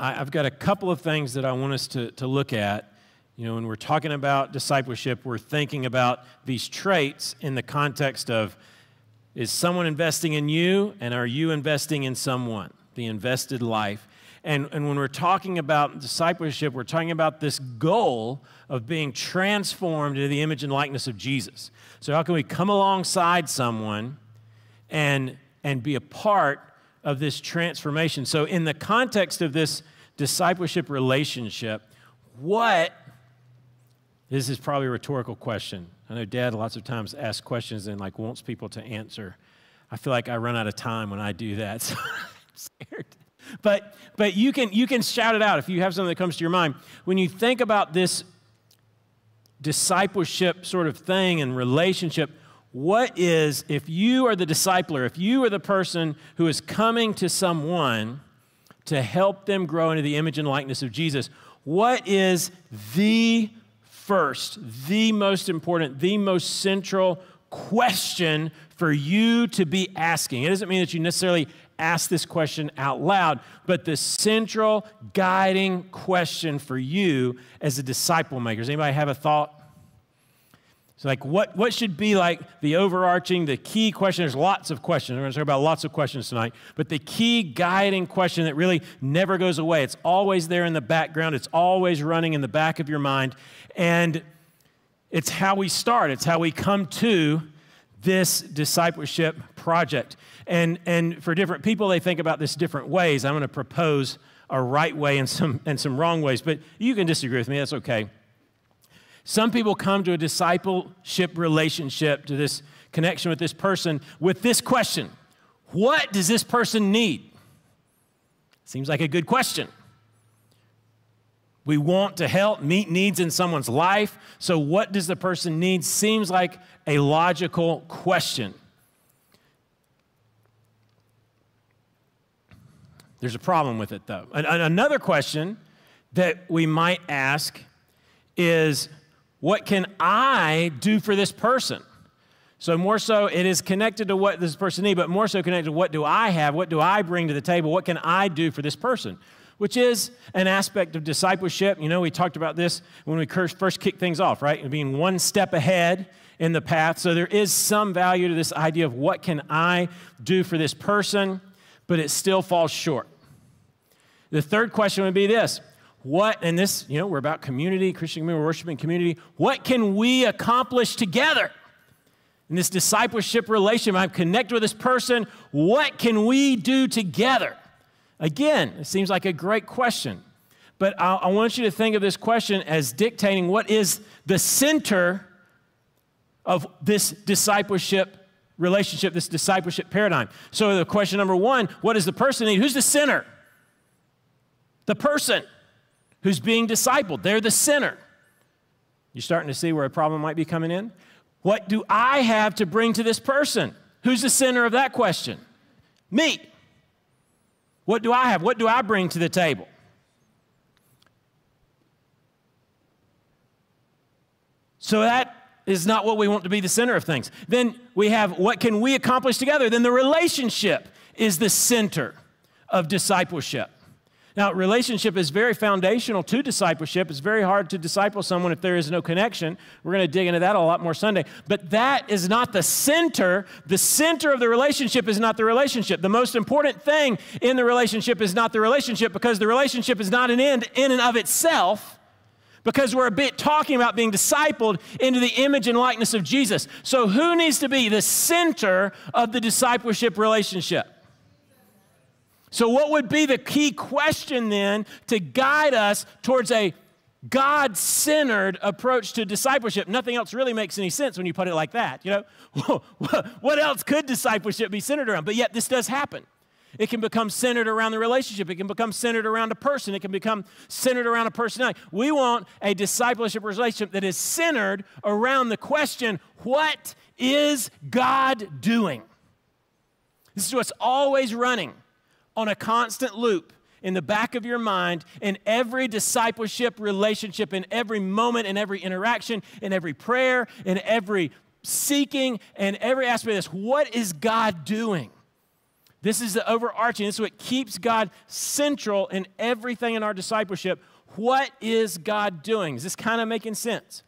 I, have got a couple of things that I want us to, to look at. You know, when we're talking about discipleship, we're thinking about these traits in the context of is someone investing in you, and are you investing in someone? The invested life. And, and when we're talking about discipleship, we're talking about this goal of being transformed into the image and likeness of Jesus. So, how can we come alongside someone and, and be a part of this transformation? So, in the context of this discipleship relationship, what this is probably a rhetorical question. I know dad lots of times asks questions and like wants people to answer. I feel like I run out of time when I do that. So I'm scared. But but you can you can shout it out if you have something that comes to your mind. When you think about this discipleship sort of thing and relationship, what is if you are the discipler, if you are the person who is coming to someone to help them grow into the image and likeness of Jesus, what is the first, the most important, the most central question for you to be asking. It doesn't mean that you necessarily ask this question out loud, but the central guiding question for you as a disciple maker. Does anybody have a thought? So, like, what, what should be like the overarching, the key question? There's lots of questions. We're going to talk about lots of questions tonight. But the key guiding question that really never goes away, it's always there in the background, it's always running in the back of your mind. And it's how we start, it's how we come to this discipleship project. And, and for different people, they think about this different ways. I'm going to propose a right way and some, and some wrong ways, but you can disagree with me, that's okay. Some people come to a discipleship relationship, to this connection with this person, with this question What does this person need? Seems like a good question. We want to help meet needs in someone's life. So, what does the person need? Seems like a logical question. There's a problem with it, though. Another question that we might ask is what can I do for this person? So, more so, it is connected to what this person needs, but more so connected to what do I have? What do I bring to the table? What can I do for this person? Which is an aspect of discipleship. You know, we talked about this when we first kicked things off, right? Being one step ahead in the path. So, there is some value to this idea of what can I do for this person, but it still falls short. The third question would be this what, and this, you know, we're about community, Christian community, worshiping community. What can we accomplish together? In this discipleship relationship, I'm connected with this person. What can we do together? Again, it seems like a great question, but I, I want you to think of this question as dictating what is the center of this discipleship relationship, this discipleship paradigm. So, the question number one what does the person need? Who's the center? The person who's being discipled. They're the sinner. You're starting to see where a problem might be coming in? What do I have to bring to this person? Who's the center of that question? Me. What do I have? What do I bring to the table? So that is not what we want to be the center of things. Then we have what can we accomplish together? Then the relationship is the center of discipleship. Now, relationship is very foundational to discipleship. It's very hard to disciple someone if there is no connection. We're going to dig into that a lot more Sunday. But that is not the center. The center of the relationship is not the relationship. The most important thing in the relationship is not the relationship because the relationship is not an end in and of itself because we're a bit talking about being discipled into the image and likeness of Jesus. So, who needs to be the center of the discipleship relationship? So, what would be the key question then to guide us towards a God centered approach to discipleship? Nothing else really makes any sense when you put it like that. You know, what else could discipleship be centered around? But yet, this does happen. It can become centered around the relationship. It can become centered around a person. It can become centered around a personality. We want a discipleship relationship that is centered around the question what is God doing? This is what's always running on a constant loop in the back of your mind in every discipleship relationship, in every moment, in every interaction, in every prayer, in every seeking, and every aspect of this. What is God doing? This is the overarching, this is what keeps God central in everything in our discipleship. What is God doing? Is this kind of making sense?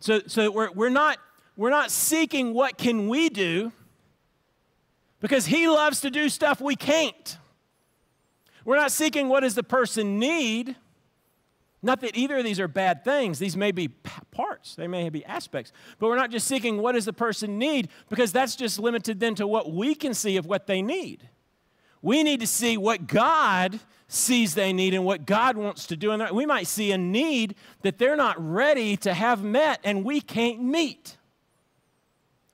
So, so we're, we're, not, we're not seeking what can we do because he loves to do stuff we can't. We're not seeking what does the person need. Not that either of these are bad things. These may be parts, they may be aspects. But we're not just seeking what does the person need because that's just limited then to what we can see of what they need. We need to see what God sees they need and what God wants to do. And we might see a need that they're not ready to have met and we can't meet.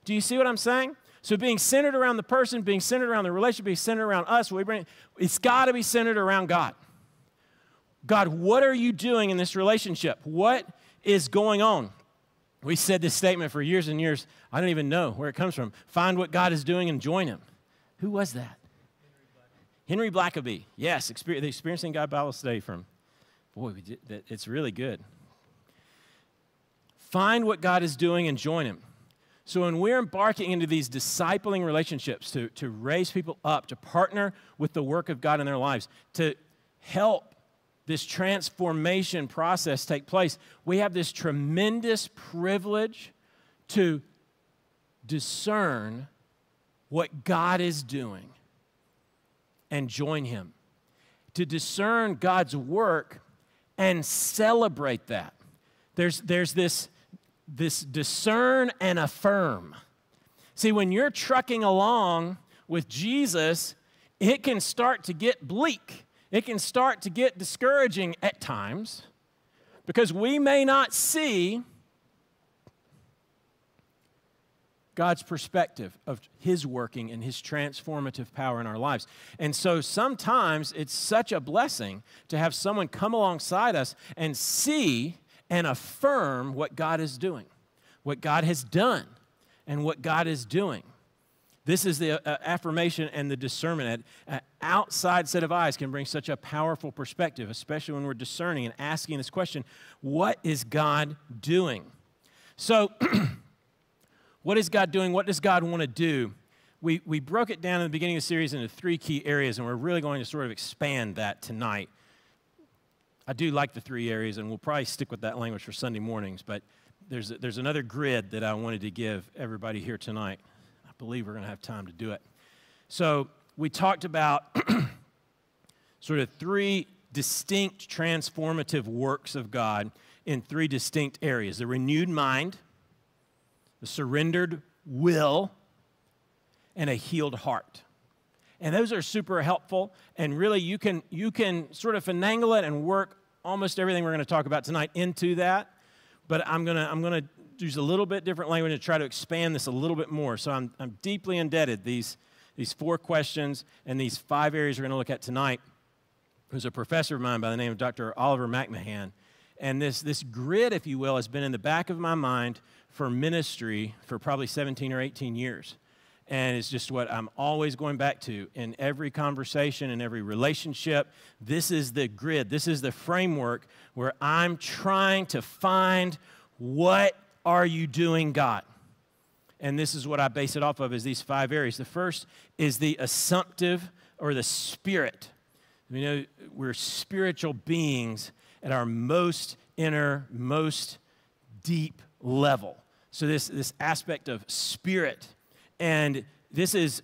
Do you see what I'm saying? So being centered around the person, being centered around the relationship, being centered around us, we bring, it's got to be centered around God. God, what are you doing in this relationship? What is going on? We said this statement for years and years. I don't even know where it comes from. Find what God is doing and join Him. Who was that? Henry Blackaby. Yes, the Experiencing God Bible study from, boy, it's really good. Find what God is doing and join Him. So when we're embarking into these discipling relationships to, to raise people up, to partner with the work of God in their lives, to help this transformation process take place, we have this tremendous privilege to discern what God is doing and join Him, to discern God's work and celebrate that. There's, there's this, this discern and affirm. See, when you're trucking along with Jesus, it can start to get bleak it can start to get discouraging at times because we may not see God's perspective of His working and His transformative power in our lives. And so sometimes it's such a blessing to have someone come alongside us and see and affirm what God is doing, what God has done, and what God is doing. This is the uh, affirmation and the discernment. An outside set of eyes can bring such a powerful perspective, especially when we're discerning and asking this question what is God doing? So, what is God doing? What does God want to do? We, we broke it down in the beginning of the series into three key areas, and we're really going to sort of expand that tonight. I do like the three areas, and we'll probably stick with that language for Sunday mornings, but there's, there's another grid that I wanted to give everybody here tonight I believe we're going to have time to do it. So, we talked about sort of three distinct transformative works of God in three distinct areas the renewed mind, the surrendered will, and a healed heart. And those are super helpful. And really, you can, you can sort of finagle it and work almost everything we're going to talk about tonight into that. But I'm going to I'm going to use a little bit different language to try to expand this a little bit more. So I'm, I'm deeply indebted, these, these four questions and these five areas we're going to look at tonight. There's a professor of mine by the name of Dr. Oliver McMahan. And this, this grid, if you will, has been in the back of my mind for ministry for probably 17 or 18 years. And it's just what I'm always going back to in every conversation, in every relationship. This is the grid, this is the framework where I'm trying to find what are you doing, God? And this is what I base it off of is these five areas. The first is the assumptive or the spirit. You know, we're spiritual beings at our most inner, most deep level. So this, this aspect of spirit. And this is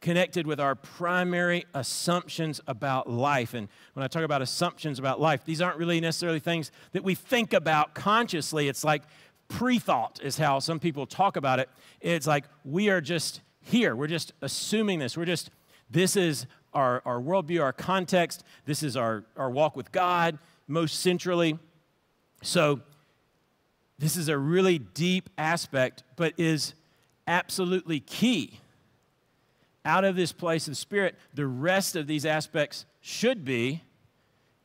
connected with our primary assumptions about life. And when I talk about assumptions about life, these aren't really necessarily things that we think about consciously. It's like pre thought, is how some people talk about it. It's like we are just here. We're just assuming this. We're just, this is our, our worldview, our context. This is our, our walk with God, most centrally. So, this is a really deep aspect, but is absolutely key. Out of this place of spirit, the rest of these aspects should be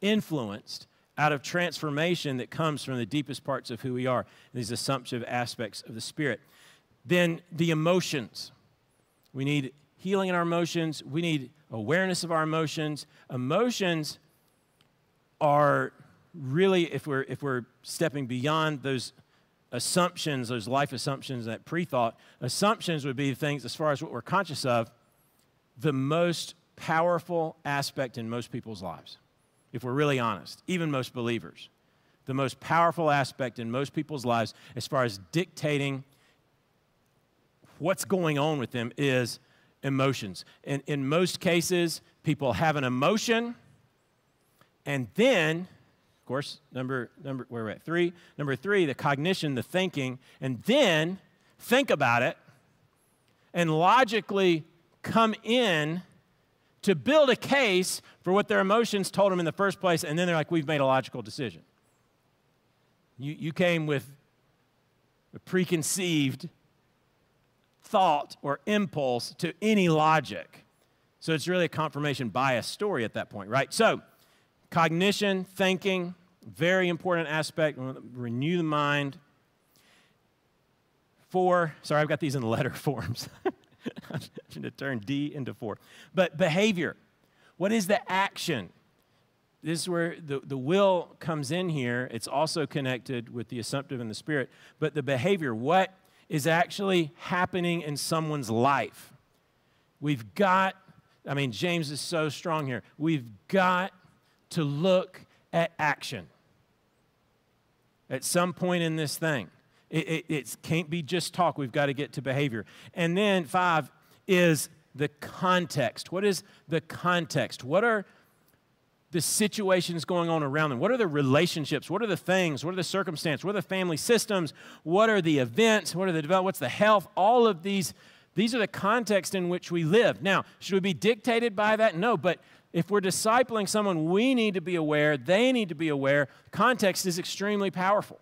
influenced out of transformation that comes from the deepest parts of who we are, these assumptive aspects of the Spirit. Then the emotions. We need healing in our emotions, we need awareness of our emotions. Emotions are really, if we're, if we're stepping beyond those assumptions, those life assumptions, that pre thought, assumptions would be things as far as what we're conscious of. the most powerful aspect in most people's lives, if we're really honest, even most believers. The most powerful aspect in most people's lives, as far as dictating what's going on with them, is emotions. And in most cases, people have an emotion, and then, of course, number number where we're at three. Number three, the cognition, the thinking, and then think about it and logically come in to build a case for what their emotions told them in the first place, and then they're like, we've made a logical decision. You, you came with a preconceived thought or impulse to any logic. So it's really a confirmation bias story at that point, right? So, cognition, thinking, very important aspect. Renew the mind. Four, sorry, I've got these in letter forms. I should to turn D into four. But behavior. What is the action? This is where the, the will comes in here. It's also connected with the assumptive and the spirit. But the behavior, what is actually happening in someone's life? We've got, I mean, James is so strong here. We've got to look at action at some point in this thing. It, it, can't be just talk. We've got to get to behavior. And then five is the context. What is the context? What are the situations going on around them? What are the relationships? What are the things? What are the circumstances? What are the family systems? What are the events? What are the develop? What's the health? All of these, these are the context in which we live. Now, should we be dictated by that? No, but if we're discipling someone, we need to be aware, they need to be aware. Context is extremely powerful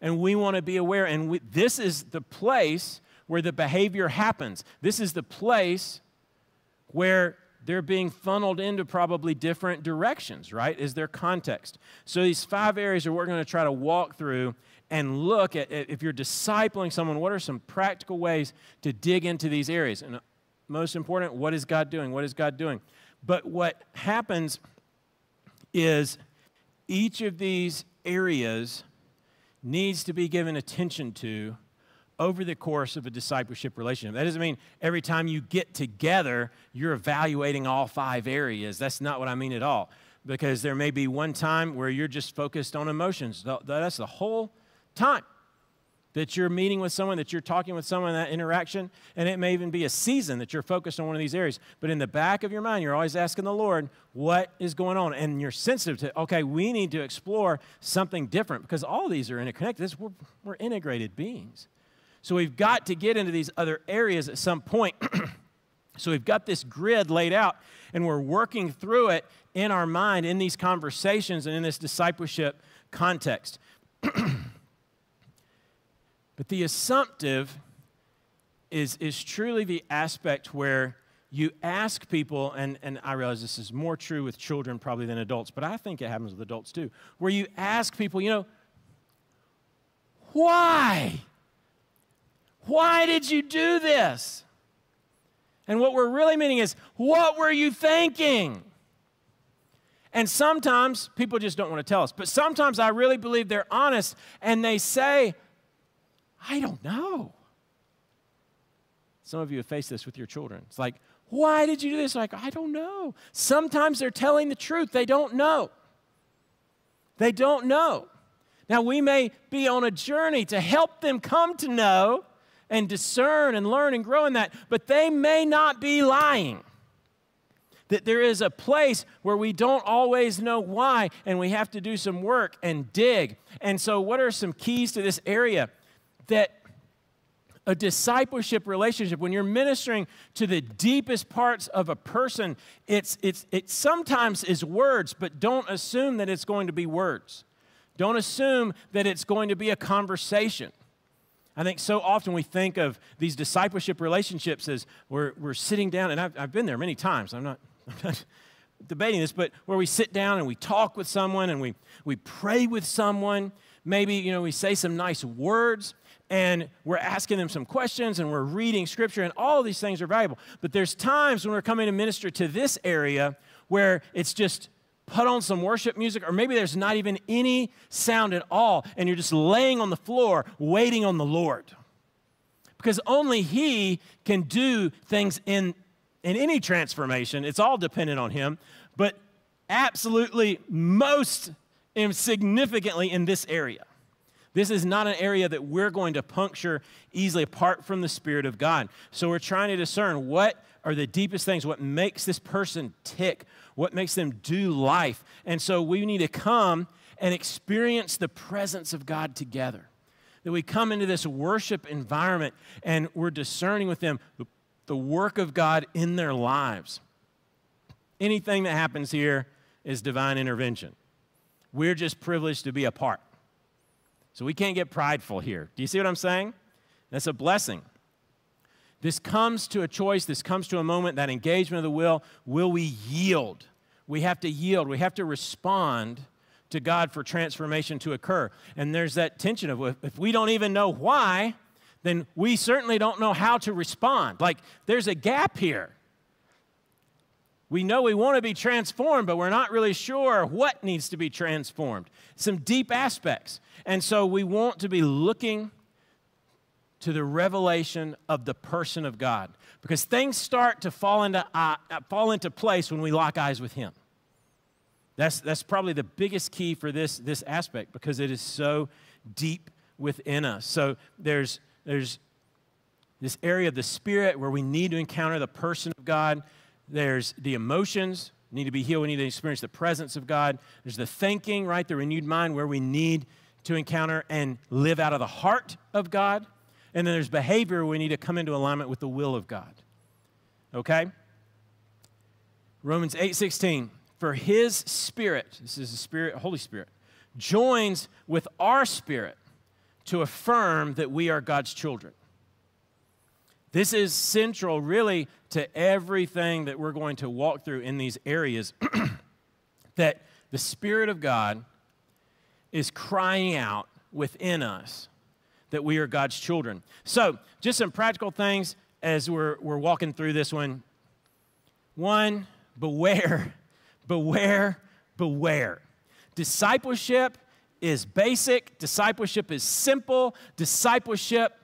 and we want to be aware. And we, this is the place where the behavior happens. This is the place where they're being funneled into probably different directions, right? Is their context. So these five areas are we're going to try to walk through and look at if you're discipling someone, what are some practical ways to dig into these areas? And uh, most important, what is God doing? What is God doing? But what happens is each of these areas needs to be given attention to over the course of a discipleship relationship. That doesn't mean every time you get together, you're evaluating all five areas. That's not what I mean at all. Because there may be one time where you're just focused on emotions. That's the whole time that you're meeting with someone, that you're talking with someone, in that interaction, and it may even be a season that you're focused on one of these areas. But in the back of your mind, you're always asking the Lord, what is going on? And you're sensitive to, okay, we need to explore something different because all these are interconnected. We're, we're integrated beings. So we've got to get into these other areas at some point. so we've got this grid laid out, and we're working through it in our mind in these conversations and in this discipleship context. But the assumptive is, is truly the aspect where you ask people, and, and I realize this is more true with children probably than adults, but I think it happens with adults too, where you ask people, you know, why? Why did you do this? And what we're really meaning is, what were you thinking? And sometimes people just don't want to tell us, but sometimes I really believe they're honest and they say, I don't know. Some of you have faced this with your children. It's like, why did you do this? Like, I don't know. Sometimes they're telling the truth, they don't know. They don't know. Now, we may be on a journey to help them come to know and discern and learn and grow in that, but they may not be lying. That there is a place where we don't always know why, and we have to do some work and dig. And so, what are some keys to this area? That a discipleship relationship, when you're ministering to the deepest parts of a person, it's, it's, it sometimes is words, but don't assume that it's going to be words. Don't assume that it's going to be a conversation. I think so often we think of these discipleship relationships as we're, we're sitting down, and I've, I've been there many times. I'm not, I'm not debating this, but where we sit down and we talk with someone and we, we pray with someone. Maybe, you know, we say some nice words and we're asking them some questions and we're reading scripture, and all these things are valuable. But there's times when we're coming to minister to this area where it's just put on some worship music, or maybe there's not even any sound at all, and you're just laying on the floor waiting on the Lord. Because only He can do things in in any transformation, it's all dependent on Him, but absolutely most significantly in this area. This is not an area that we're going to puncture easily apart from the Spirit of God. So we're trying to discern what are the deepest things, what makes this person tick, what makes them do life. And so we need to come and experience the presence of God together. That we come into this worship environment and we're discerning with them the, work of God in their lives. Anything that happens here is divine intervention. We're just privileged to be a part. So we can't get prideful here. Do you see what I'm saying? That's a blessing. This comes to a choice, this comes to a moment, that engagement of the will. Will we yield? We have to yield, we have to respond to God for transformation to occur. And there's that tension of if we don't even know why, then we certainly don't know how to respond. Like there's a gap here. We know we want to be transformed, but we're not really sure what needs to be transformed. Some deep aspects. And so we want to be looking to the revelation of the person of God because things start to fall into, uh, fall into place when we lock eyes with Him. That's, that's probably the biggest key for this, this aspect because it is so deep within us. So there's, there's this area of the spirit where we need to encounter the person of God. There's the emotions need to be healed. We need to experience the presence of God. There's the thinking, right? The renewed mind where we need to encounter and live out of the heart of God. And then there's behavior we need to come into alignment with the will of God. Okay? Romans 8:16 For his spirit, this is the spirit Holy Spirit, joins with our spirit to affirm that we are God's children. This is central really to everything that we're going to walk through in these areas that the spirit of God is crying out within us that we are God's children. So, just some practical things as we're, we're walking through this one. One, beware, beware, beware. Discipleship is basic, discipleship is simple, discipleship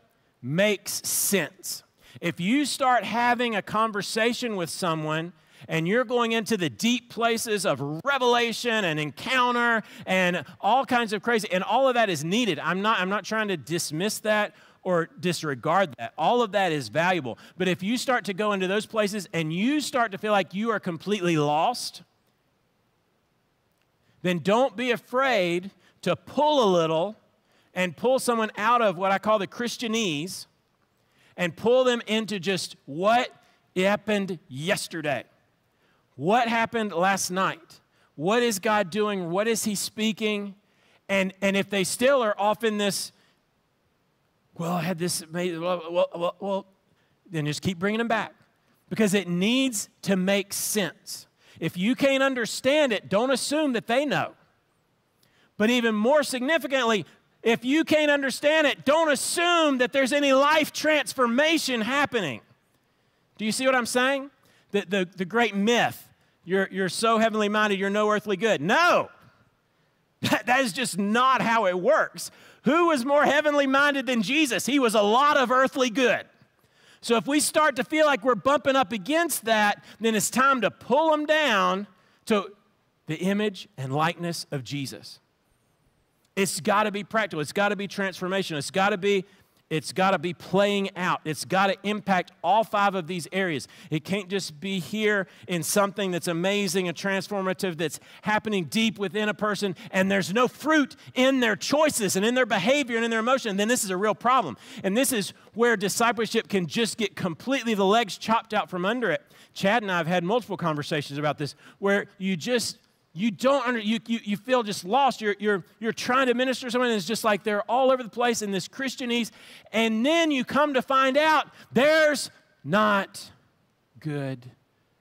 makes sense. If you start having a conversation with someone and you're going into the deep places of revelation and encounter and all kinds of crazy and all of that is needed i'm not i'm not trying to dismiss that or disregard that. All of that is valuable. But if you start to go into those places and you start to feel like you are completely lost then don't be afraid to pull a little and pull someone out of what i call the christianese and pull them into just what happened yesterday what happened last night? What is God doing? What is He speaking? And, and if they still are off in this, well, I had this, well, well, well, then just keep bringing them back because it needs to make sense. If you can't understand it, don't assume that they know. But even more significantly, if you can't understand it, don't assume that there's any life transformation happening. Do you see what I'm saying? The, the, the great myth you're, you're so heavenly minded, you're no earthly good. No, that, that is just not how it works. Who was more heavenly minded than Jesus? He was a lot of earthly good. So if we start to feel like we're bumping up against that, then it's time to pull them down to the image and likeness of Jesus. It's got to be practical. It's got to be transformational. It's got to be it's got to be playing out. It's got to impact all five of these areas. It can't just be here in something that's amazing and transformative that's happening deep within a person and there's no fruit in their choices and in their behavior and in their emotion. Then this is a real problem. And this is where discipleship can just get completely the legs chopped out from under it. Chad and I have had multiple conversations about this where you just you don't under, you, you, you feel just lost. You're, you're, you're trying to minister to someone and it's just like they're all over the place in this christianese and then you come to find out there's not good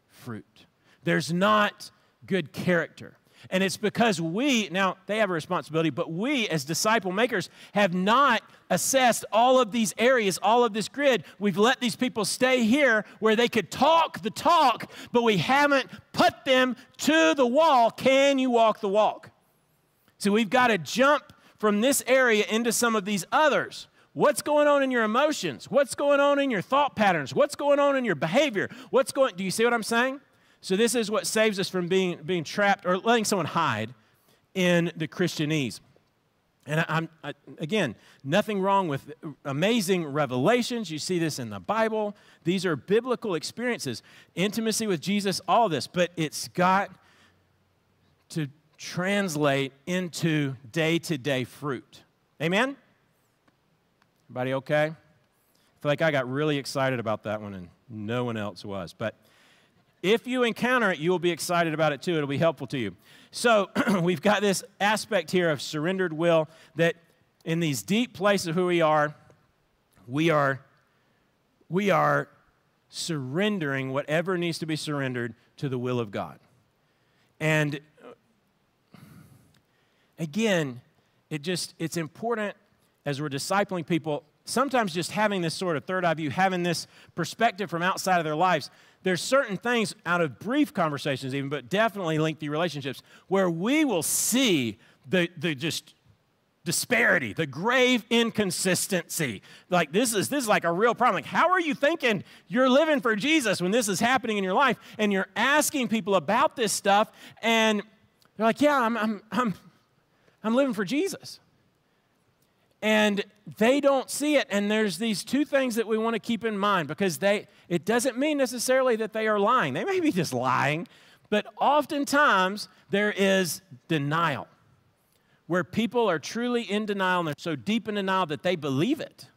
fruit. There's not good character and it's because we, now they have a responsibility, but we as disciple makers have not assessed all of these areas, all of this grid. We've let these people stay here where they could talk the talk, but we haven't put them to the wall. Can you walk the walk? So we've got to jump from this area into some of these others. what's going on in your emotions? What's going on in your thought patterns? What's going on in your behavior? What's going Do you see what I'm saying? So this is what saves us from being being trapped or letting someone hide in the Christianese. And I'm, I, again, nothing wrong with amazing revelations. You see this in the Bible. These are biblical experiences, intimacy with Jesus, all this. But it's got to translate into day to day fruit. Amen? Everybody okay? I feel like I got really excited about that one and no one else was. But if you encounter it, you will be excited about it too. It'll be helpful to you. So we've got this aspect here of surrendered will that in these deep places of who we are, we are we are surrendering whatever needs to be surrendered to the will of God. And uh, again, it just it's important as we're discipling people, sometimes just having this sort of third eye view, having this perspective from outside of their lives there's certain things out of brief conversations, even, but definitely lengthy relationships, where we will see the, the just disparity, the grave inconsistency. Like this is this is like a real problem. Like, how are you thinking you're living for Jesus when this is happening in your life? And you're asking people about this stuff, and they're like, Yeah, I'm I'm I'm I'm living for Jesus and they don't see it and there's these two things that we want to keep in mind because they it doesn't mean necessarily that they are lying. They may be just lying but oftentimes there is denial where people are truly in denial and they're so deep in denial that they believe it.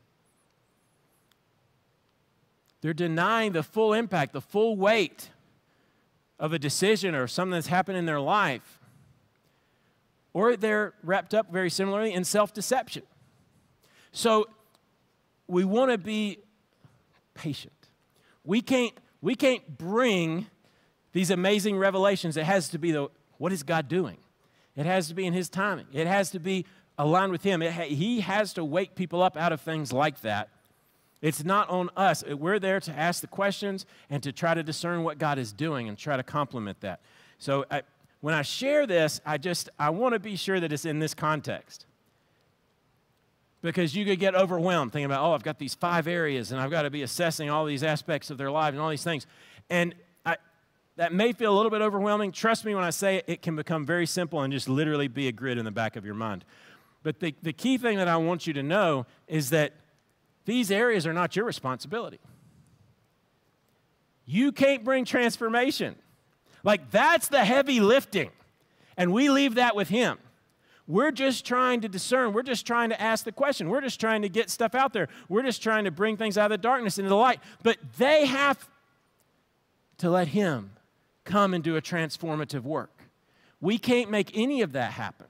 They're denying the full impact the full weight of a decision or something that's happened in their life or they're wrapped up very similarly in self-deception so we want to be patient. We can't, we can't bring these amazing revelations. It has to be the what is God doing? It has to be in His timing. It has to be aligned with Him. Ha- he has to wake people up out of things like that. It's not on us. We're there to ask the questions and to try to discern what God is doing and try to complement that. So I, when I share this, I just I want to be sure that it's in this context because you could get overwhelmed thinking about, oh, I've got these five areas and I've got to be assessing all these aspects of their lives and all these things. And I, that may feel a little bit overwhelming. Trust me when I say it, it can become very simple and just literally be a grid in the back of your mind. But the, the key thing that I want you to know is that these areas are not your responsibility. You can't bring transformation. Like, that's the heavy lifting. And we leave that with Him. We're just trying to discern. We're just trying to ask the question. We're just trying to get stuff out there. We're just trying to bring things out of the darkness into the light. But they have to let Him come and do a transformative work. We can't make any of that happen.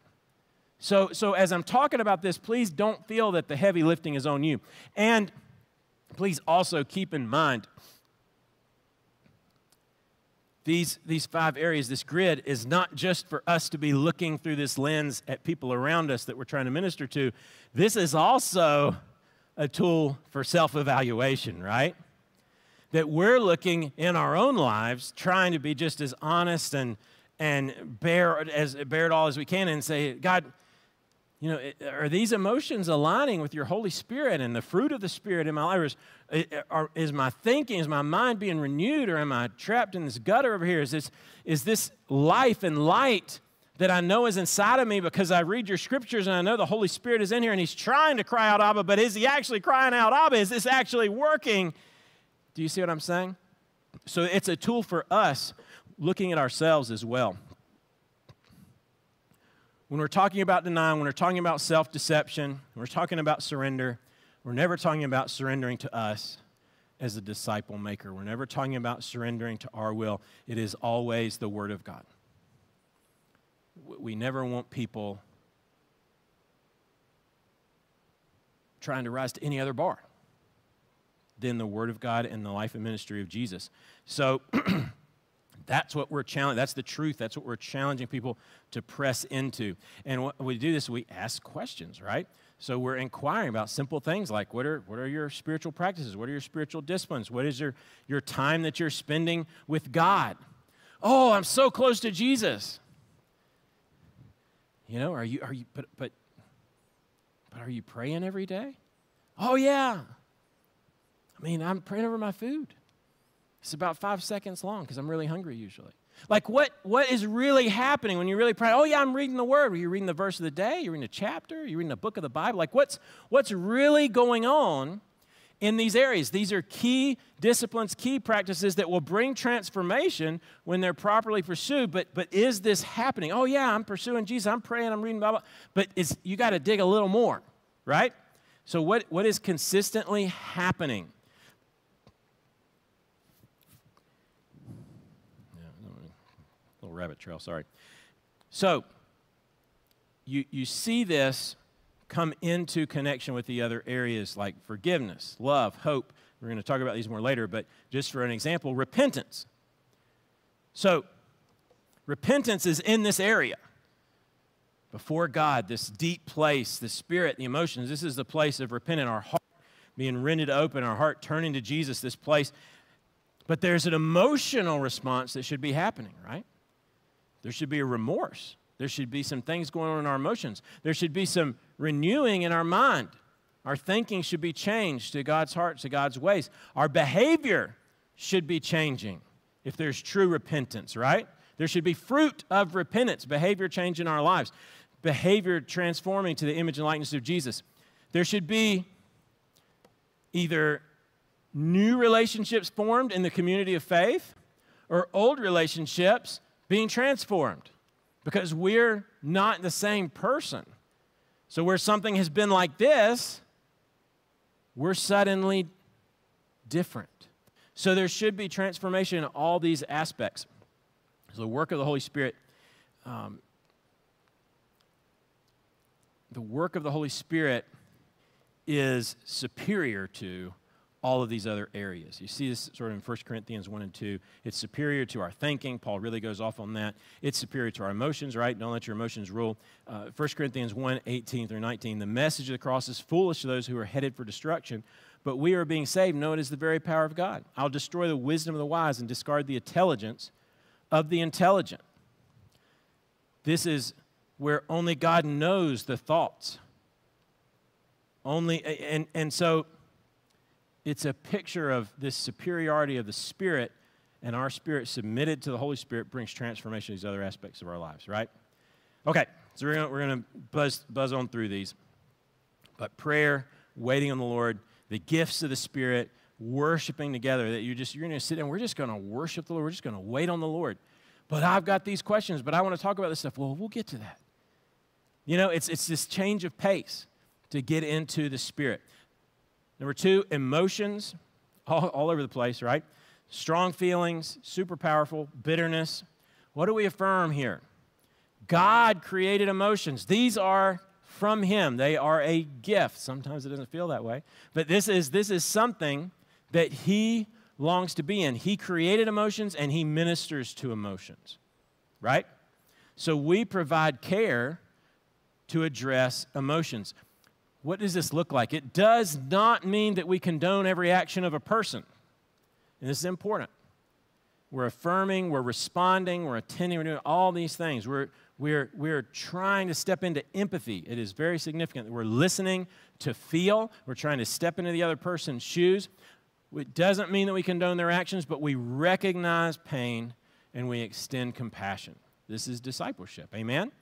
So, so as I'm talking about this, please don't feel that the heavy lifting is on you. And please also keep in mind these, these five areas, this grid, is not just for us to be looking through this lens at people around us that we're trying to minister to. This is also a tool for self evaluation, right? That we're looking in our own lives, trying to be just as honest and, and bear, as, bear it all as we can and say, God, you know, are these emotions aligning with your Holy Spirit and the fruit of the Spirit in my life? Is, is my thinking, is my mind being renewed, or am I trapped in this gutter over here? Is this, is this life and light that I know is inside of me because I read your scriptures and I know the Holy Spirit is in here and He's trying to cry out, Abba, but is He actually crying out, Abba? Is this actually working? Do you see what I'm saying? So it's a tool for us looking at ourselves as well when we're talking about denying, when we're talking about self deception, we're talking about surrender, we're never talking about surrendering to us as a disciple maker. We're never talking about surrendering to our will. It is always the Word of God. We never want people trying to rise to any other bar than the Word of God and the life and ministry of Jesus. So, That's what we're challenging. That's the truth. That's what we're challenging people to press into. And what we do this, we ask questions, right? So we're inquiring about simple things like what are, what are your spiritual practices? What are your spiritual disciplines? What is your, your time that you're spending with God? Oh, I'm so close to Jesus. You know, are you, are you, but, but, but are you praying every day? Oh, yeah. I mean, I'm praying over my food. It's about five seconds long because I'm really hungry usually. Like, what, what is really happening when you're really pray? Oh, yeah, I'm reading the word. Are you reading the verse of the day? You're reading a chapter? You're reading a book of the Bible? Like, what's, what's really going on in these areas? These are key disciplines, key practices that will bring transformation when they're properly pursued. But, but is this happening? Oh, yeah, I'm pursuing Jesus. I'm praying. I'm reading Bible. But it's, you got to dig a little more, right? So, what, what is consistently happening? Little rabbit trail, sorry. So, you, you see this come into connection with the other areas like forgiveness, love, hope. We're going to talk about these more later, but just for an example, repentance. So, repentance is in this area. Before God, this deep place, the spirit, the emotions, this is the place of repenting, our heart being rended open, our heart turning to Jesus, this place. But there's an emotional response that should be happening, right? There should be a remorse. There should be some things going on in our emotions. There should be some renewing in our mind. Our thinking should be changed to God's heart, to God's ways. Our behavior should be changing if there's true repentance, right? There should be fruit of repentance, behavior change in our lives, behavior transforming to the image and likeness of Jesus. There should be either new relationships formed in the community of faith or old relationships being transformed because we're not the same person. So, where something has been like this, we're suddenly different. So, there should be transformation in all these aspects. So, the work of the Holy Spirit, um, the work of the Holy Spirit is superior to all of these other areas. You see this sort of in 1 Corinthians 1 and 2. It's superior to our thinking. Paul really goes off on that. It's superior to our emotions, right? Don't let your emotions rule. Uh, 1 Corinthians 1 18 through 19. The message of the cross is foolish to those who are headed for destruction, but we are being saved. No, it is the very power of God. I'll destroy the wisdom of the wise and discard the intelligence of the intelligent. This is where only God knows the thoughts. Only, and, and so it's a picture of this superiority of the Spirit, and our spirit submitted to the Holy Spirit brings transformation to these other aspects of our lives, right? Okay, so we're gonna, we're gonna buzz, buzz on through these. But prayer, waiting on the Lord, the gifts of the Spirit, worshiping together, that you're just, you're gonna sit and we're just gonna worship the Lord, we're just gonna wait on the Lord. But I've got these questions, but I wanna talk about this stuff. Well, we'll get to that. You know, it's, it's this change of pace to get into the Spirit. Number two, emotions, all, all over the place, right? Strong feelings, super powerful, bitterness. What do we affirm here? God created emotions. These are from him. They are a gift. Sometimes it doesn't feel that way, but this is this is something that he longs to be in. He created emotions and he ministers to emotions. Right? So we provide care to address emotions. What does this look like? It does not mean that we condone every action of a person. And this is important. We're affirming, we're responding, we're attending, we're doing all these things. We're, we're, we're trying to step into empathy. It is very significant that we're listening to feel, we're trying to step into the other person's shoes. It doesn't mean that we condone their actions, but we recognize pain and we extend compassion. This is discipleship. Amen?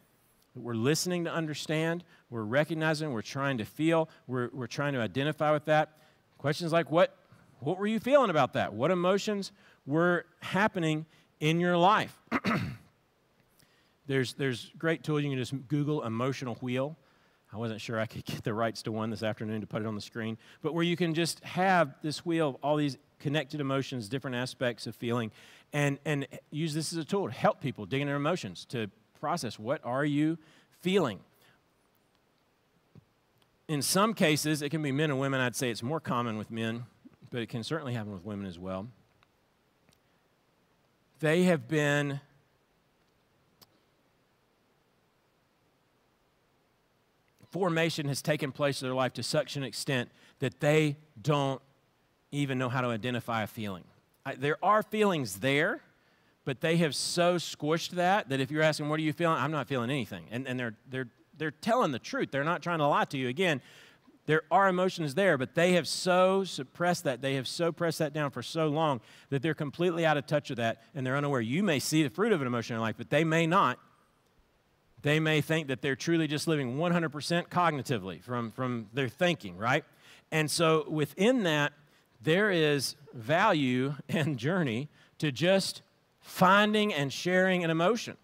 We're listening to understand, we're recognizing, we're trying to feel, we're, we're trying to identify with that. Questions like, what, what were you feeling about that? What emotions were happening in your life? there's, there's great tools. You can just Google emotional wheel. I wasn't sure I could get the rights to one this afternoon to put it on the screen, but where you can just have this wheel of all these connected emotions, different aspects of feeling, and, and use this as a tool to help people dig in their emotions, to process. What are you feeling? In some cases, it can be men and women. I'd say it's more common with men, but it can certainly happen with women as well. They have been formation has taken place in their life to such an extent that they don't even know how to identify a feeling. I, there are feelings there, but they have so squished that that if you're asking, what are you feeling? I'm not feeling anything. And, and they're, they're, they're telling the truth. They're not trying to lie to you. Again, There are emotions there, but they have so suppressed that, they have so pressed that down for so long that they're completely out of touch with that and they're unaware. You may see the fruit of an emotion in life, but they may not. They may think that they're truly just living 100% cognitively from, from their thinking, right? And so within that, there is value and journey to just finding and sharing an emotion.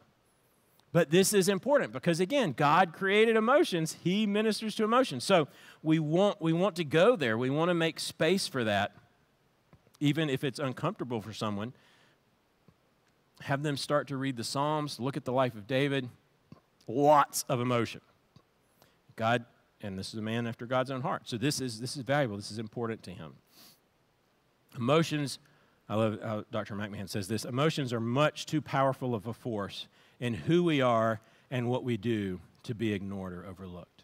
But this is important because again, God created emotions, he ministers to emotions. So we want we want to go there. We want to make space for that even if it's uncomfortable for someone. Have them start to read the Psalms, look at the life of David. Lots of emotion. God and this is a man after God's own heart. So this is this is valuable. This is important to him. Emotions I love how Dr. McMahon says this emotions are much too powerful of a force in who we are and what we do to be ignored or overlooked.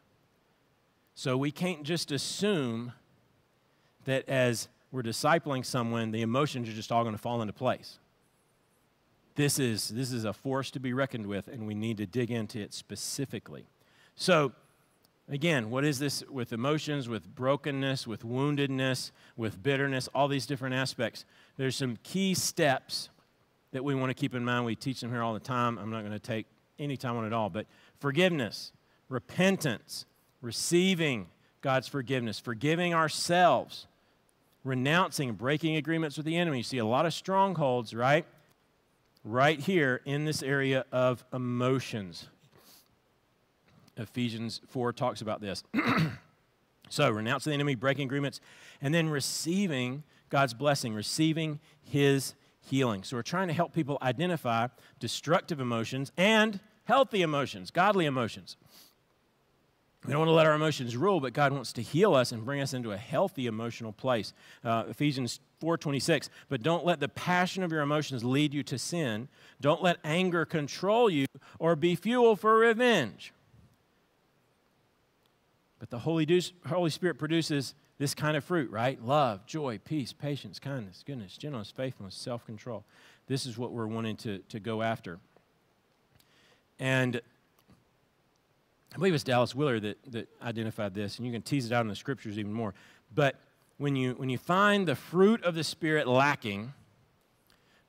So we can't just assume that as we're discipling someone, the emotions are just all going to fall into place. This is, this is a force to be reckoned with, and we need to dig into it specifically. So, Again, what is this with emotions, with brokenness, with woundedness, with bitterness, all these different aspects? There's some key steps that we want to keep in mind. We teach them here all the time. I'm not going to take any time on it all, but forgiveness, repentance, receiving God's forgiveness, forgiving ourselves, renouncing, breaking agreements with the enemy. You see a lot of strongholds, right? Right here in this area of emotions. Ephesians 4 talks about this. so, renouncing the enemy, breaking agreements, and then receiving God's blessing, receiving His healing. So, we're trying to help people identify destructive emotions and healthy emotions, godly emotions. We don't want to let our emotions rule, but God wants to heal us and bring us into a healthy emotional place. Uh, Ephesians 4:26. But don't let the passion of your emotions lead you to sin. Don't let anger control you or be fuel for revenge. But the Holy, Holy Spirit produces this kind of fruit, right? Love, joy, peace, patience, kindness, goodness, gentleness, faithfulness, self control. This is what we're wanting to, to go after. And I believe it's Dallas Willard that, that identified this, and you can tease it out in the scriptures even more. But when you, when you find the fruit of the Spirit lacking,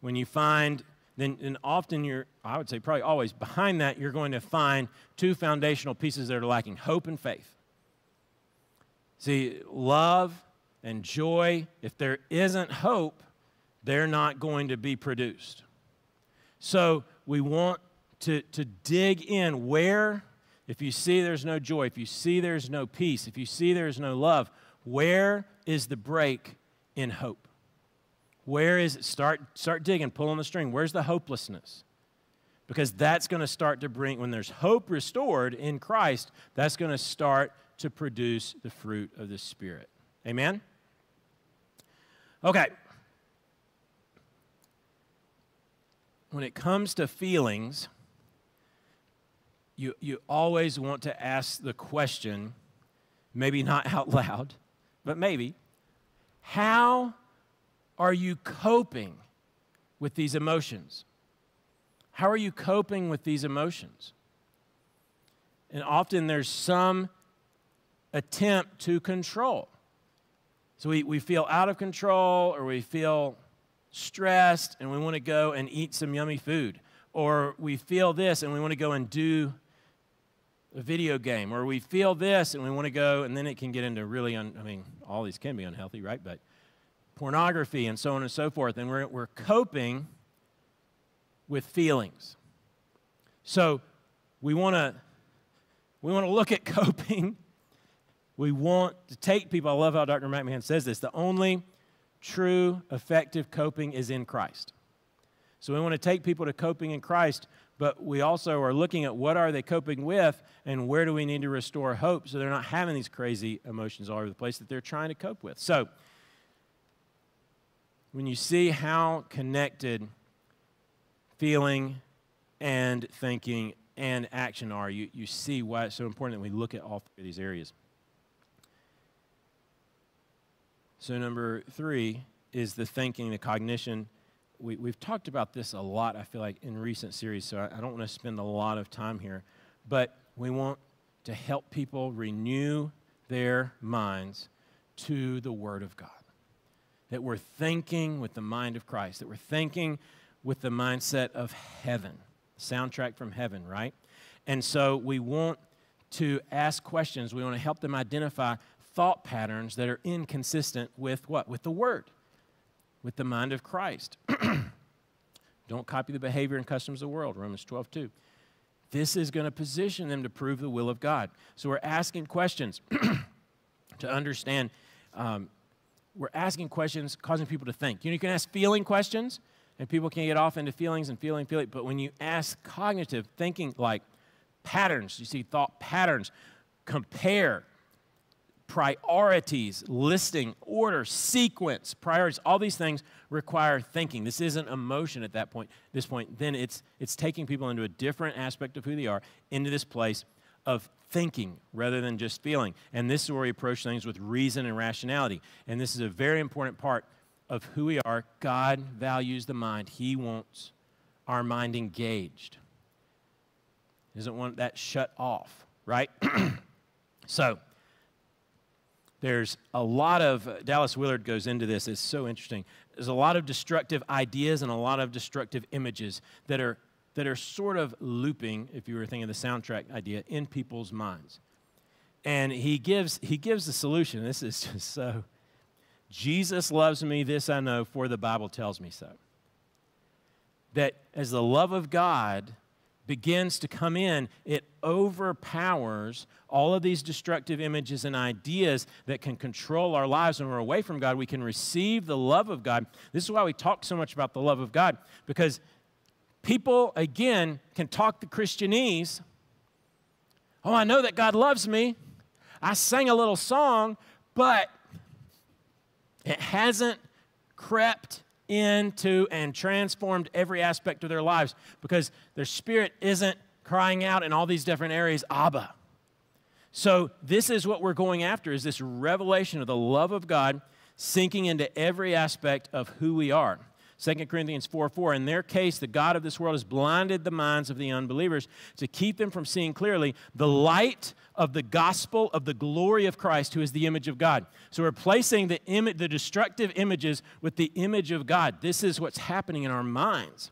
when you find, then, then often you're, I would say probably always, behind that, you're going to find two foundational pieces that are lacking hope and faith. See, love and joy, if there isn't hope, they're not going to be produced. So we want to, to dig in where, if you see there's no joy, if you see there's no peace, if you see there's no love, where is the break in hope? Where is it? Start, start digging, pull on the string. Where's the hopelessness? Because that's going to start to bring, when there's hope restored in Christ, that's going to start to produce the fruit of the Spirit. Amen? Okay. When it comes to feelings, you, you always want to ask the question, maybe not out loud, but maybe, how are you coping with these emotions? How are you coping with these emotions? And often there's some attempt to control. So we, we feel out of control or we feel stressed and we want to go and eat some yummy food. Or we feel this and we want to go and do a video game. Or we feel this and we want to go, and then it can get into really, un, I mean, all these can be unhealthy, right? But pornography and so on and so forth. And we're, we're coping with feelings. So we want to we want to look at coping we want to take people. I love how Dr. McMahon says this. The only true effective coping is in Christ. So we want to take people to coping in Christ, but we also are looking at what are they coping with and where do we need to restore hope so they're not having these crazy emotions all over the place that they're trying to cope with. So when you see how connected feeling and thinking and action are, you, you see why it's so important that we look at all three of these areas. So, number three is the thinking, the cognition. We, we've talked about this a lot, I feel like, in recent series, so I, I don't want to spend a lot of time here. But we want to help people renew their minds to the Word of God. That we're thinking with the mind of Christ, that we're thinking with the mindset of heaven, soundtrack from heaven, right? And so we want to ask questions. We want to help them identify thought patterns that are inconsistent with what? With the Word, with the mind of Christ. Don't copy the behavior and customs of the world, Romans 12, 2. This is going to position them to prove the will of God. So we're asking questions to understand. Um, we're asking questions, causing people to think. You know, you can ask feeling questions, and people can get off into feelings and feeling, feeling. But when you ask cognitive thinking, like patterns, you see thought patterns, compare, priorities, listing, order, sequence, priorities, all these things require thinking. This isn't emotion at that point, this point. Then it's it's taking people into a different aspect of who they are, into this place of thinking rather than just feeling. And this is where we approach things with reason and rationality. And this is a very important part of who we are. God values the mind. He wants our mind engaged. He doesn't want that shut off, right? so there's a lot of, uh, Dallas Willard goes into this, it's so interesting. There's a lot of destructive ideas and a lot of destructive images that are, that are sort of looping, if you were thinking of the soundtrack idea, in people's minds. And he gives, he gives the solution. This is just so. Jesus loves me, this I know, for the Bible tells me so. That as the love of God begins to come in, it overpowers all of these destructive images and ideas that can control our lives when we're away from God. We can receive the love of God. This is why we talk so much about the love of God, because people, again, can talk the Christianese. Oh, I know that God loves me. I sang a little song, but it hasn't crept into and transformed every aspect of their lives because their spirit isn't crying out in all these different areas, Abba. So this is what we're going after is this revelation of the love of God sinking into every aspect of who we are. 2 Corinthians 4 4. In their case, the God of this world has blinded the minds of the unbelievers to keep them from seeing clearly the light of the gospel of the glory of Christ, who is the image of God. So, replacing the, Im- the destructive images with the image of God. This is what's happening in our minds.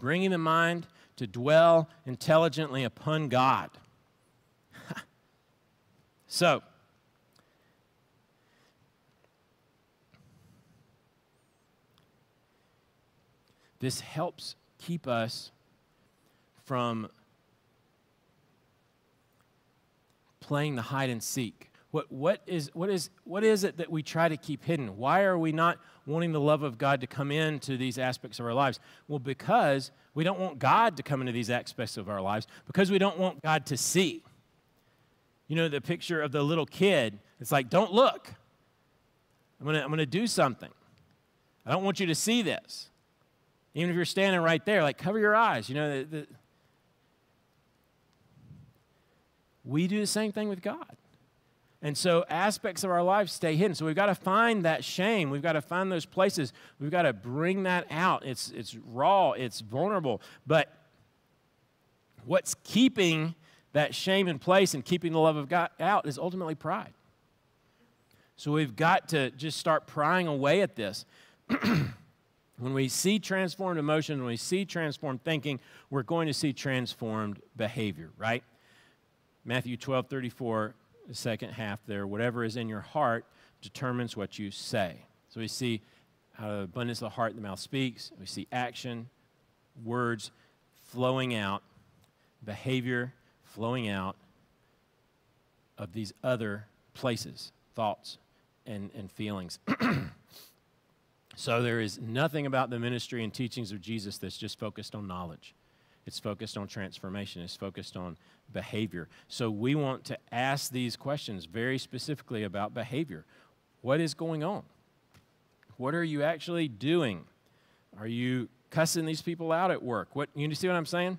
Bringing the mind to dwell intelligently upon God. so, This helps keep us from playing the hide and seek. What, what, is, what, is, what is it that we try to keep hidden? Why are we not wanting the love of God to come into these aspects of our lives? Well, because we don't want God to come into these aspects of our lives, because we don't want God to see. You know, the picture of the little kid, it's like, don't look. I'm going to I'm going to do something. I don't want you to see this. Even if you're standing right there, like cover your eyes. You know, the, the, we do the same thing with God. And so aspects of our lives stay hidden. So we've got to find that shame. We've got to find those places. We've got to bring that out. It's, it's raw, it's vulnerable. But what's keeping that shame in place and keeping the love of God out is ultimately pride. So we've got to just start prying away at this. When we see transformed emotion, when we see transformed thinking, we're going to see transformed behavior, right? Matthew 12 34, the second half there, whatever is in your heart determines what you say. So we see of the abundance of the heart, the mouth speaks. We see action, words flowing out, behavior flowing out of these other places, thoughts, and, and feelings. So there is nothing about the ministry and teachings of Jesus that's just focused on knowledge. It's focused on transformation. It's focused on behavior. So we want to ask these questions very specifically about behavior. What is going on? What are you actually doing? Are you cussing these people out at work? What you see what I'm saying?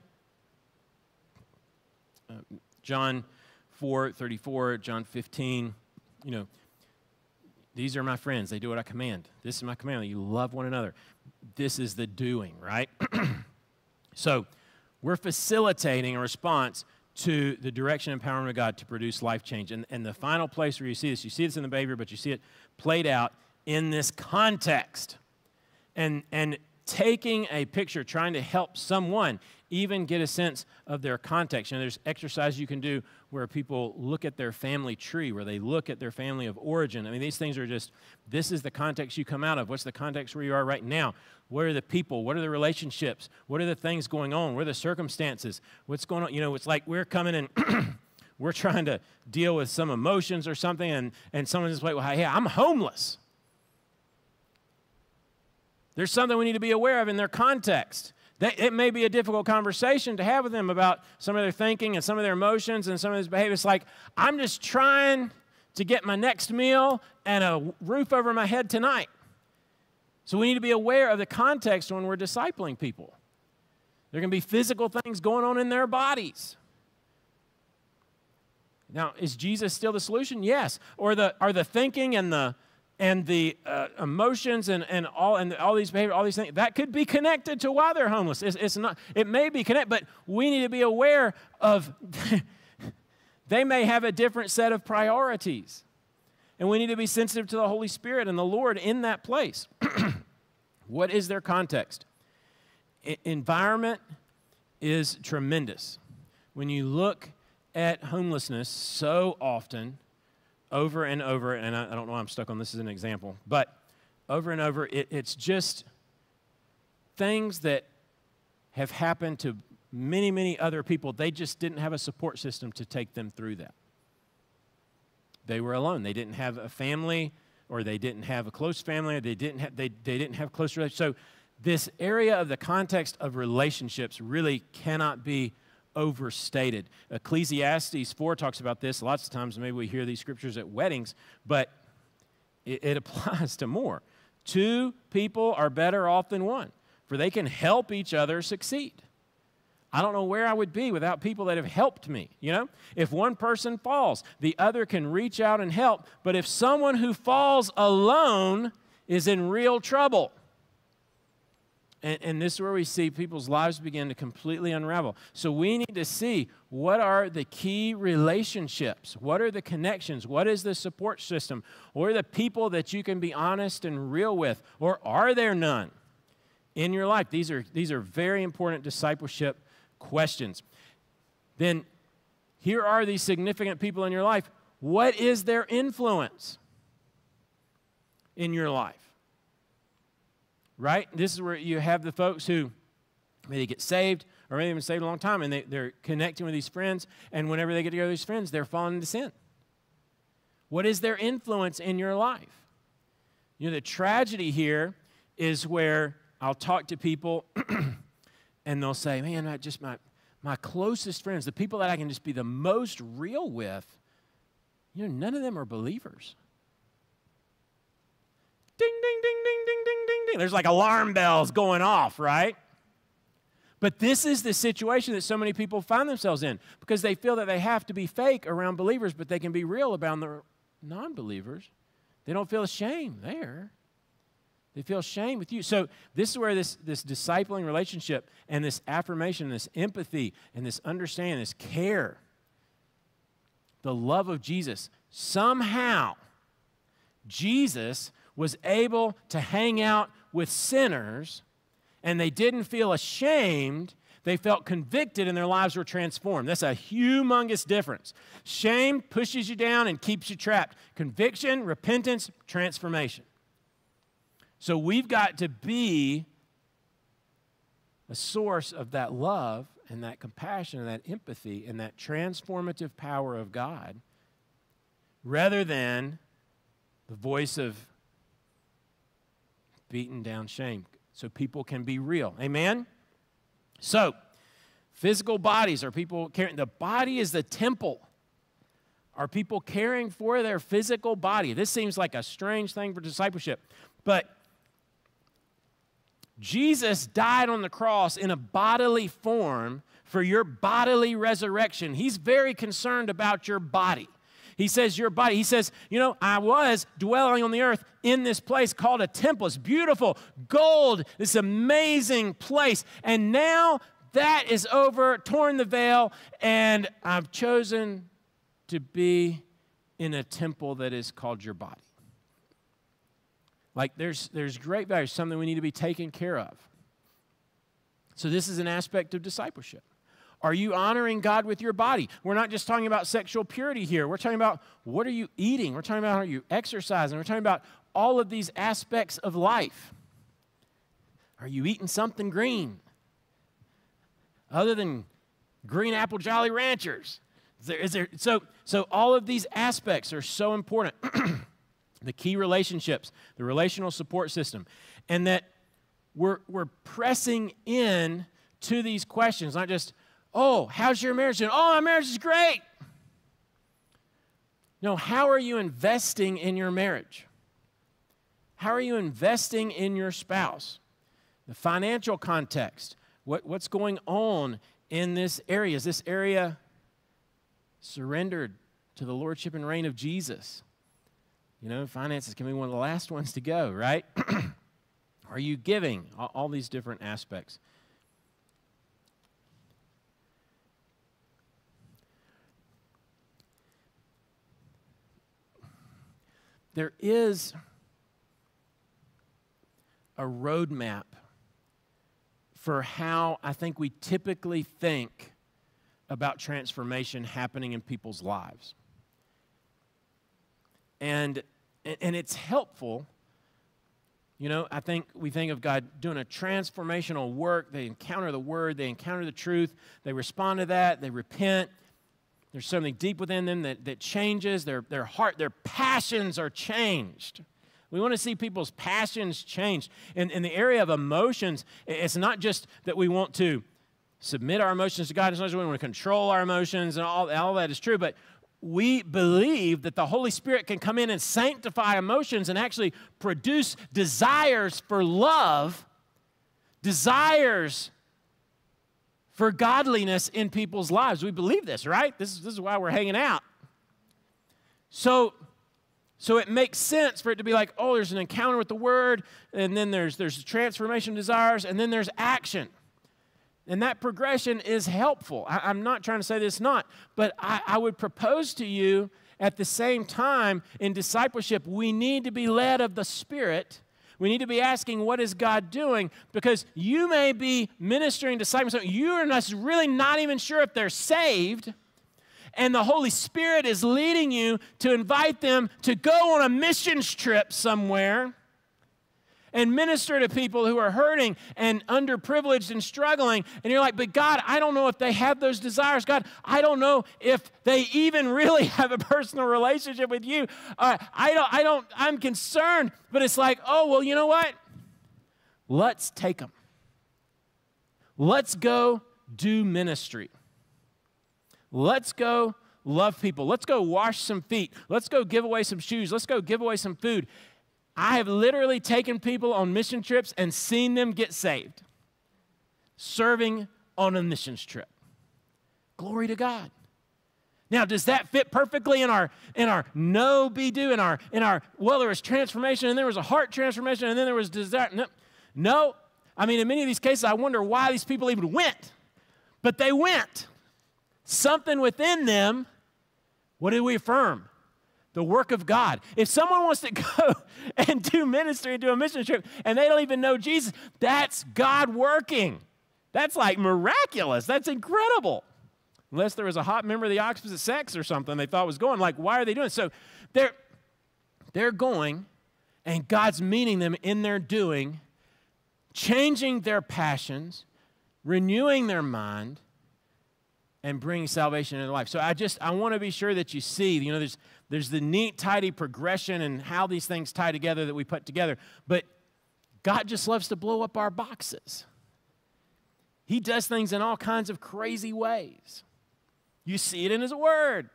Uh, John 4 34, John 15, you know, these are my friends. They do what I command. This is my command. You love one another. This is the doing, right? so we're facilitating a response to the direction and empowerment of God to produce life change. And, and the final place where you see this, you see this in the behavior, but you see it played out in this context. And, and taking a picture, trying to help someone even get a sense of their context. You know, there's exercises you can do where people look at their family tree, where they look at their family of origin. I mean, these things are just, this is the context you come out of. What's the context where you are right now? What are the people? What are the relationships? What are the things going on? What are the circumstances? What's going on? You know, it's like we're coming in. we're trying to deal with some emotions or something, and, and someone's just like, well, hey, I'm homeless. There's something we need to be aware of in their context. it may be a difficult conversation to have with them about some of their thinking and some of their emotions and some of their behavior. It's like, I'm just trying to get my next meal and a roof over my head tonight. So we need to be aware of the context when we're discipling people. There can be physical things going on in their bodies. Now, is Jesus still the solution? Yes. Or the, are the thinking and the and the uh, emotions and, and all and all these behavior, all these things that could be connected to why they're homeless. It's, it's not. It may be connected, but we need to be aware of. they may have a different set of priorities, and we need to be sensitive to the Holy Spirit and the Lord in that place. what is their context? I- environment is tremendous. When you look at homelessness, so often over and over, and I, I, don't know why I'm stuck on this as an example, but over and over, it, it's just things that have happened to many, many other people. They just didn't have a support system to take them through that. They were alone. They didn't have a family, or they didn't have a close family, or they didn't have, they, they didn't have close relationships. So, this area of the context of relationships really cannot be overstated. Ecclesiastes 4 talks about this. Lots of times, maybe we hear these scriptures at weddings, but it, it applies to more. Two people are better off than one, for they can help each other succeed. I don't know where I would be without people that have helped me. You know, if one person falls, the other can reach out and help. But if someone who falls alone is in real trouble, and, and this is where we see people's lives begin to completely unravel. So we need to see what are the key relationships? What are the connections? What is the support system? Or the people that you can be honest and real with? Or are there none in your life? These are, these are very important discipleship questions. Then here are these significant people in your life. What is their influence in your life? Right? This is where you have the folks who maybe get saved or maybe been saved a long time and they, they're connecting with these friends, and whenever they get together with these friends, they're falling into sin. What is their influence in your life? You know, the tragedy here is where I'll talk to people and they'll say, Man, I just my my closest friends, the people that I can just be the most real with, you know, none of them are believers. There's like alarm bells going off, right? But this is the situation that so many people find themselves in because they feel that they have to be fake around believers, but they can be real about the non believers. They don't feel shame there. They feel shame with you. So, this is where this, this discipling relationship and this affirmation, this empathy, and this understanding, this care, the love of Jesus, somehow, Jesus was able to hang out with sinners and they didn't feel ashamed. They felt convicted and their lives were transformed. That's a humongous difference. Shame pushes you down and keeps you trapped. Conviction, repentance, transformation. So we've got to be a source of that love and that compassion and that empathy and that transformative power of God rather than the voice of beaten down shame so people can be real. Amen? So, physical bodies are people caring. The body is the temple. Are people caring for their physical body? This seems like a strange thing for discipleship, but Jesus died on the cross in a bodily form for your bodily resurrection. He's very concerned about your body. He says, Your body. He says, You know, I was dwelling on the earth in this place called a temple. It's beautiful, gold, this amazing place. And now that is over, torn the veil, and I've chosen to be in a temple that is called your body. Like there's there's great value, something we need to be taken care of. So this is an aspect of discipleship. Are you honoring God with your body? We're not just talking about sexual purity here. We're talking about what are you eating? We're talking about are you exercising? We're talking about all of these aspects of life. Are you eating something green? Other than green apple jolly ranchers. Is there, is there, so, so all of these aspects are so important. the key relationships, the relational support system, and that we're, we're pressing in to these questions, not just, oh, how's your marriage doing? Oh, my marriage is great. No, how are you investing in your marriage? How are you investing in your spouse? The financial context. What, what's going on in this area? Is this area surrendered to the lordship and reign of Jesus? You know, finances can be one of the last ones to go, right? Are you giving? All, all these different aspects. There is a roadmap for how I think we typically think about transformation happening in people's lives. And, and it's helpful. You know, I think we think of God doing a transformational work. They encounter the word, they encounter the truth, they respond to that, they repent. There's something deep within them that, that changes. Their, their heart, their passions are changed. We want to see people's passions change. In, in the area of emotions, it's not just that we want to submit our emotions to God, it's not just we want to control our emotions, and all, all that is true, but we believe that the Holy Spirit can come in and sanctify emotions and actually produce desires for love, desires for godliness in people's lives. We believe this, right? This is, this is why we're hanging out. So, so it makes sense for it to be like, oh, there's an encounter with the word, and then there's there's transformation desires, and then there's action. And that progression is helpful. I, am not trying to say this not, but I, I would propose to you at the same time in discipleship, we need to be led of the Spirit. We need to be asking, what is God doing? Because you may be ministering to someone, you are not, really not even sure if they're saved, and the Holy Spirit is leading you to invite them to go on a missions trip somewhere and minister to people who are hurting and underprivileged and struggling. And you're like, but God, I don't know if they have those desires. God, I don't know if they even really have a personal relationship with you. Uh, I don't, I don't, I'm concerned. But it's like, oh, well, you know what? Let's take them. Let's go do ministry. Let's go love people. Let's go wash some feet. Let's go give away some shoes. Let's go give away some food. I have literally taken people on mission trips and seen them get saved, serving on a missions trip. Glory to God. Now, does that fit perfectly in our in our no be do in our in our well there was transformation and there was a heart transformation and then there was desire? No, no. I mean, in many of these cases, I wonder why these people even went, but they went. Something within them. What did we affirm? The work of God. If someone wants to go and do ministry and do a mission trip and they don't even know Jesus, that's God working. That's like miraculous. That's incredible. Unless there was a hot member of the opposite sex or something they thought was going. Like, why are they doing it? So they're, they're going, and God's meeting them in their doing, changing their passions, renewing their mind, and bringing salvation into life. So I just I want to be sure that you see, you know, there's there's the neat, tidy progression and how these things tie together that we put together. But God just loves to blow up our boxes. He does things in all kinds of crazy ways. You see it in His Word.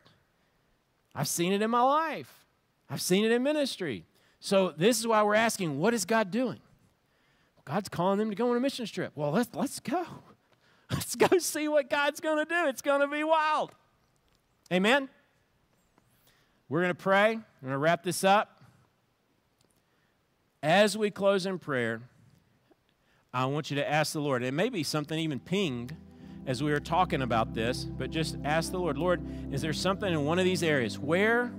I've seen it in my life, I've seen it in ministry. So, this is why we're asking what is God doing? God's calling them to go on a mission trip. Well, let's, let's go. Let's go see what God's going to do. It's going to be wild. Amen? We're going to pray. We're going to wrap this up. As we close in prayer, I want you to ask the Lord. It may be something even pinged as we were talking about this, but just ask the Lord, Lord, is there something in one of these areas? Where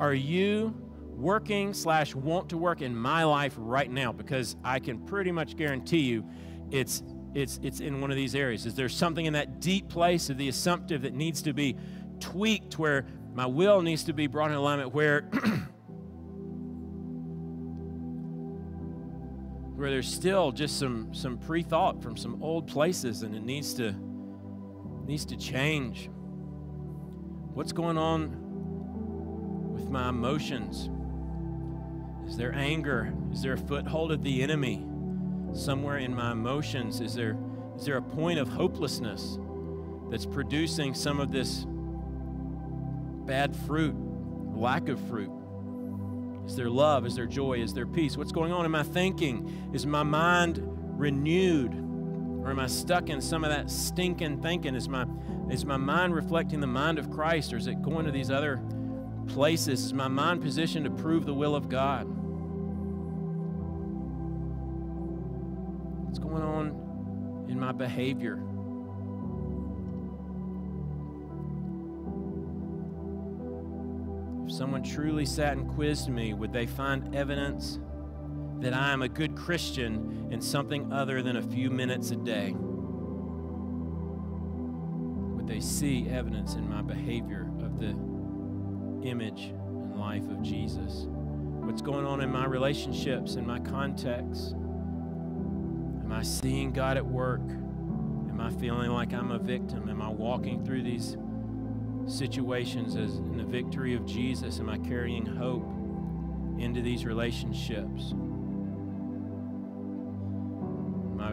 are you working slash want to work in my life right now? Because I can pretty much guarantee you it's it's it's in one of these areas. Is there something in that deep place of the assumptive that needs to be tweaked where my will needs to be brought in alignment where where there's still just some some pre-thought from some old places and it needs to needs to change. What's going on with my emotions? Is there anger? Is there a foothold of the enemy somewhere in my emotions? Is there is there a point of hopelessness that's producing some of this bad fruit lack of fruit is there love? Is there joy? Is there peace? What's going on in my thinking? Is my mind renewed? Or am I stuck in some of that stinking thinking? Is my, is my mind reflecting the mind of Christ? Or is it going to these other places? Is my mind positioned to prove the will of God? What's going on in my behavior? Someone truly sat and quizzed me, would they find evidence that I am a good Christian in something other than a few minutes a day? Would they see evidence in my behavior of the image and life of Jesus? What's going on in my relationships, in my context? Am I seeing God at work? Am I feeling like I'm a victim? Am I walking through these situations as in the victory of Jesus? Am I carrying hope into these relationships? Am I,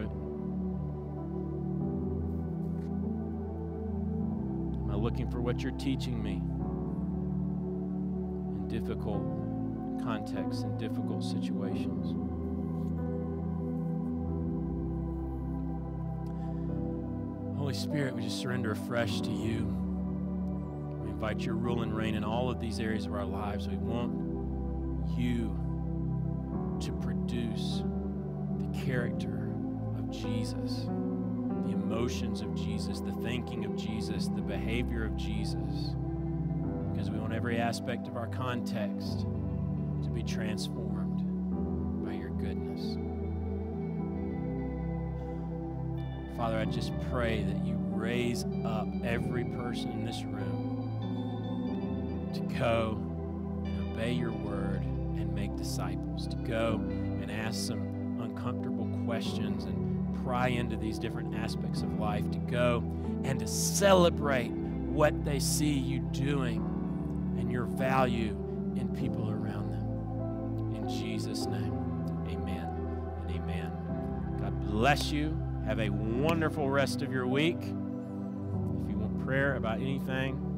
am I looking for what you're teaching me in difficult contexts and difficult situations? Holy Spirit, we just surrender afresh to you invite your rule and reign in all of these areas of our lives. We want you to produce the character of Jesus, the emotions of Jesus, the thinking of Jesus, the behavior of Jesus, because we want every aspect of our context to be transformed by your goodness. Father, I just pray that you raise up every person in this room go and obey your word and make disciples, to go and ask some uncomfortable questions and pry into these different aspects of life, to go and to celebrate what they see you doing and your value in people around them. In Jesus' name, amen and amen. God bless you. Have a wonderful rest of your week. If you want prayer about anything,